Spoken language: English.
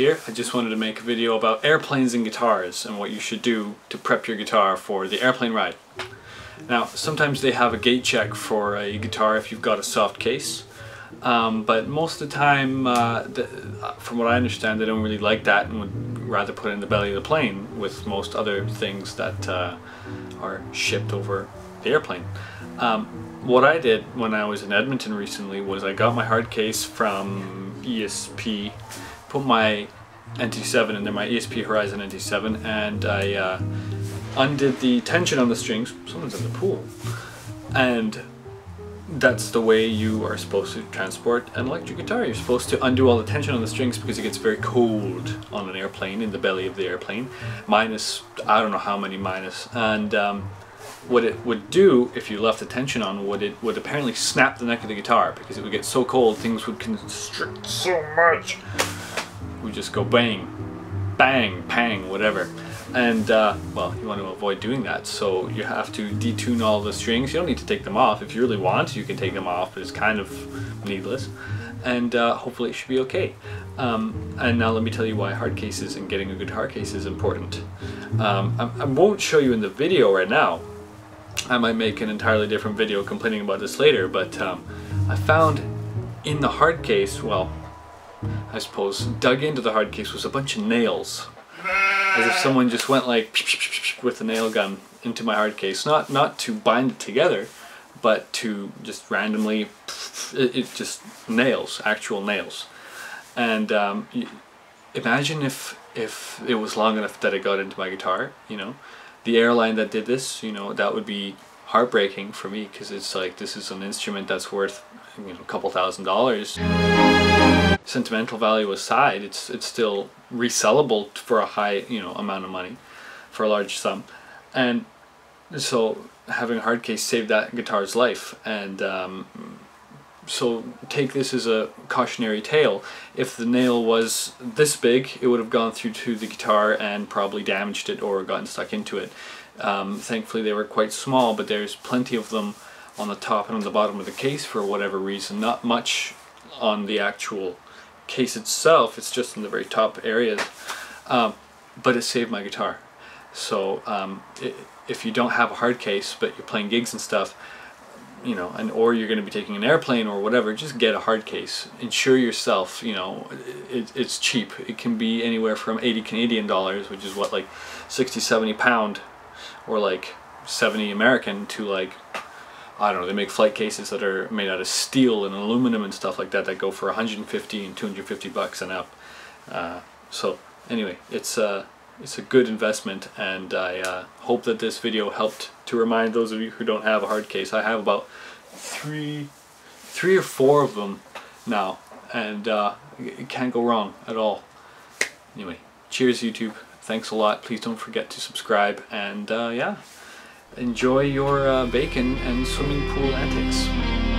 just wanted to make a video about airplanes and guitars and what you should do to prep your guitar for the airplane ride. Now, sometimes they have a gate check for a guitar if you've got a soft case, um, but most of the time, uh, the, uh, from what I understand, they don't really like that and would rather put it in the belly of the plane with most other things that uh, are shipped over the airplane. Um, what I did when I was in Edmonton recently was I got my hard case from ESP, put my NT7 in there, my ESP Horizon NT7, and I uh, undid the tension on the strings. Someone's in the pool. And that's the way you are supposed to transport an electric guitar. You're supposed to undo all the tension on the strings because it gets very cold on an airplane, in the belly of the airplane. Minus, I don't know how many minus. And um, what it would do if you left the tension on would it would apparently snap the neck of the guitar because it would get so cold things would constrict so much. We just go bang, bang, pang, whatever. And uh, well you want to avoid doing that so you have to detune all the strings. You don't need to take them off. If you really want you can take them off but it's kind of needless. And uh, hopefully it should be okay. Um, and now let me tell you why hard cases and getting a good hard case is important. Um, I, I, won't show you in the video right now. I might make an entirely different video complaining about this later but um, I found in the hard case well I suppose dug into the hard case was a bunch of nails as if someone just went like with a nail gun into my hard case. Not not to bind it together, but to just randomly, it, it just nails, actual nails. And um, imagine if if it was long enough that it got into my guitar. You know, the airline that did this. You know, that would be heartbreaking for me because it's like this is an instrument that's worth you know a couple thousand dollars sentimental value aside, it's it's still resellable for a high you know amount of money, for a large sum, and so having a hard case saved that guitar's life and. Um, so take this as a cautionary tale. If the nail was this big, it would have gone through to the guitar and probably damaged it or gotten stuck into it. Um, thankfully they were quite small, but there's plenty of them on the top and on the bottom of the case for whatever reason. Not much on the actual case itself, it's just in the very top areas, um, but it saved my guitar. So um, it, if you don't have a hard case, but you're playing gigs and stuff, you know, and or you're going to be taking an airplane or whatever, just get a hard case. Insure yourself. You know, it, it's cheap. It can be anywhere from 80 Canadian dollars, which is what like 60, 70 pound, or like 70 American to like I don't know, they make flight cases that are made out of steel and aluminum and stuff like that that go for 150 and 250 bucks and up. Uh, so anyway, it's uh, it's a good investment and I uh, hope that this video helped to remind those of you who don't have a hard case. I have about three, three or four of them now and uh, it can't go wrong at all. Anyway, cheers YouTube. Thanks a lot. Please don't forget to subscribe and uh, yeah enjoy your uh, bacon and swimming pool antics.